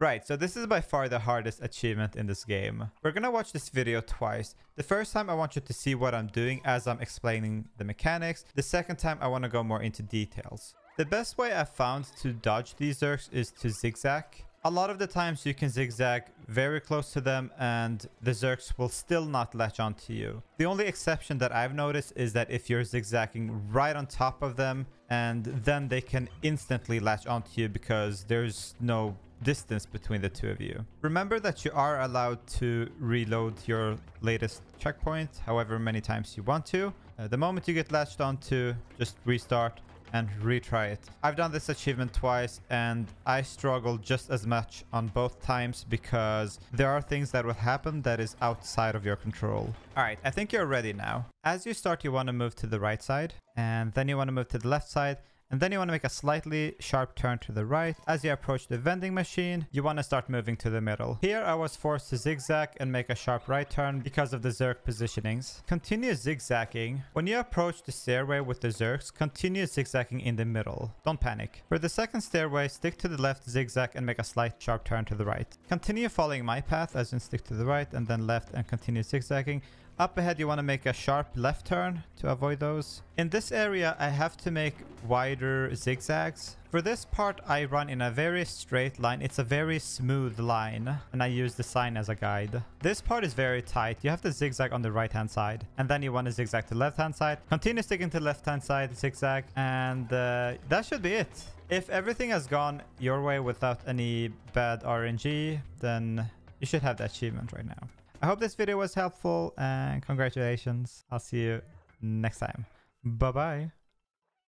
Right, so this is by far the hardest achievement in this game. We're gonna watch this video twice. The first time I want you to see what I'm doing as I'm explaining the mechanics. The second time I want to go more into details. The best way I've found to dodge these Zurks is to zigzag. A lot of the times you can zigzag very close to them and the Zurks will still not latch onto you. The only exception that I've noticed is that if you're zigzagging right on top of them and then they can instantly latch onto you because there's no distance between the two of you. Remember that you are allowed to reload your latest checkpoint however many times you want to. Uh, the moment you get latched onto, just restart and retry it. I've done this achievement twice and I struggled just as much on both times because there are things that will happen that is outside of your control. All right, I think you're ready now. As you start, you want to move to the right side and then you want to move to the left side and then you want to make a slightly sharp turn to the right. As you approach the vending machine, you want to start moving to the middle. Here I was forced to zigzag and make a sharp right turn because of the Zurk positionings. Continue zigzagging. When you approach the stairway with the Zurks, continue zigzagging in the middle. Don't panic. For the second stairway, stick to the left, zigzag and make a slight sharp turn to the right. Continue following my path as in stick to the right and then left and continue zigzagging. Up ahead, you want to make a sharp left turn to avoid those. In this area, I have to make wider zigzags. For this part, I run in a very straight line. It's a very smooth line, and I use the sign as a guide. This part is very tight. You have to zigzag on the right-hand side, and then you want to zigzag to the left-hand side. Continue sticking to the left-hand side, zigzag, and uh, that should be it. If everything has gone your way without any bad RNG, then you should have the achievement right now. I hope this video was helpful and congratulations. I'll see you next time. Bye bye.